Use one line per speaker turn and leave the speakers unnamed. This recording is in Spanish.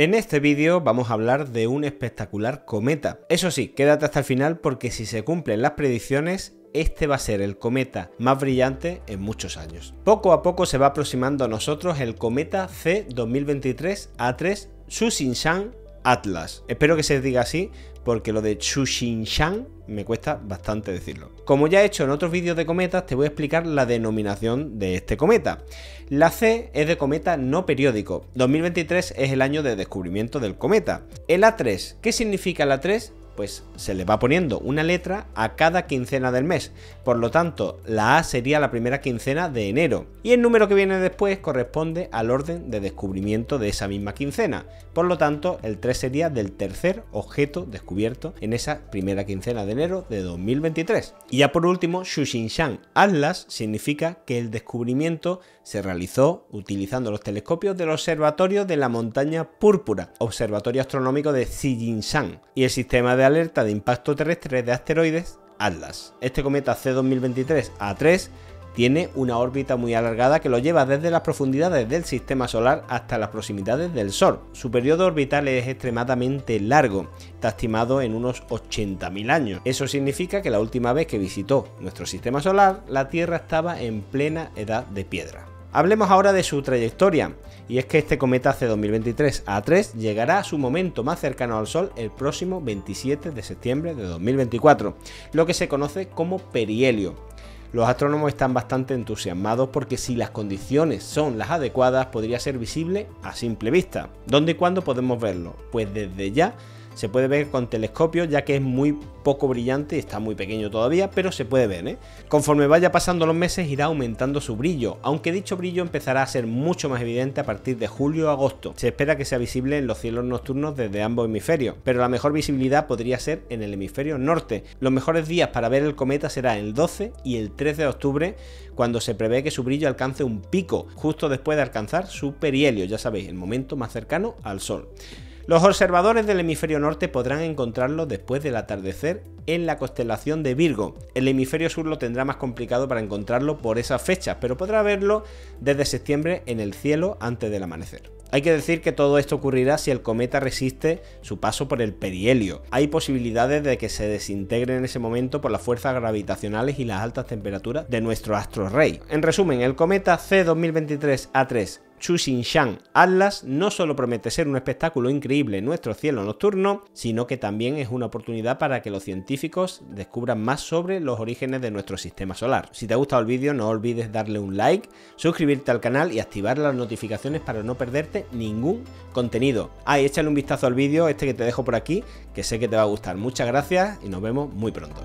En este vídeo vamos a hablar de un espectacular cometa. Eso sí, quédate hasta el final porque si se cumplen las predicciones, este va a ser el cometa más brillante en muchos años. Poco a poco se va aproximando a nosotros el cometa C 2023 A3 Sushinshan Atlas. Espero que se diga así porque lo de Chushinshan me cuesta bastante decirlo. Como ya he hecho en otros vídeos de cometas, te voy a explicar la denominación de este cometa. La C es de cometa no periódico. 2023 es el año de descubrimiento del cometa. El A3, ¿qué significa el A3? Pues se le va poniendo una letra a cada quincena del mes. Por lo tanto, la A sería la primera quincena de enero. Y el número que viene después corresponde al orden de descubrimiento de esa misma quincena. Por lo tanto, el 3 sería del tercer objeto descubierto en esa primera quincena de enero de 2023. Y ya por último, Shushinshan Atlas significa que el descubrimiento se realizó utilizando los telescopios del Observatorio de la Montaña Púrpura, Observatorio Astronómico de Xijinshan, y el sistema de alerta de impacto terrestre de asteroides Atlas. Este cometa C2023 A3 tiene una órbita muy alargada que lo lleva desde las profundidades del sistema solar hasta las proximidades del Sol. Su periodo orbital es extremadamente largo, está estimado en unos 80.000 años. Eso significa que la última vez que visitó nuestro sistema solar, la Tierra estaba en plena edad de piedra. Hablemos ahora de su trayectoria, y es que este cometa C2023 A3 llegará a su momento más cercano al Sol el próximo 27 de septiembre de 2024, lo que se conoce como perihelio. Los astrónomos están bastante entusiasmados porque si las condiciones son las adecuadas podría ser visible a simple vista. ¿Dónde y cuándo podemos verlo? Pues desde ya se puede ver con telescopio ya que es muy poco brillante y está muy pequeño todavía, pero se puede ver. ¿eh? Conforme vaya pasando los meses irá aumentando su brillo, aunque dicho brillo empezará a ser mucho más evidente a partir de julio o agosto. Se espera que sea visible en los cielos nocturnos desde ambos hemisferios, pero la mejor visibilidad podría ser en el hemisferio norte. Los mejores días para ver el cometa será el 12 y el 13 de octubre, cuando se prevé que su brillo alcance un pico, justo después de alcanzar su perihelio, ya sabéis, el momento más cercano al Sol. Los observadores del hemisferio norte podrán encontrarlo después del atardecer en la constelación de Virgo. El hemisferio sur lo tendrá más complicado para encontrarlo por esas fechas, pero podrá verlo desde septiembre en el cielo antes del amanecer. Hay que decir que todo esto ocurrirá si el cometa resiste su paso por el perihelio. Hay posibilidades de que se desintegre en ese momento por las fuerzas gravitacionales y las altas temperaturas de nuestro astro rey. En resumen, el cometa C2023-A3 Chushinshan Atlas no solo promete ser un espectáculo increíble en nuestro cielo nocturno, sino que también es una oportunidad para que los científicos descubran más sobre los orígenes de nuestro sistema solar. Si te ha gustado el vídeo no olvides darle un like, suscribirte al canal y activar las notificaciones para no perderte ningún contenido. Ah, y échale un vistazo al vídeo este que te dejo por aquí, que sé que te va a gustar. Muchas gracias y nos vemos muy pronto.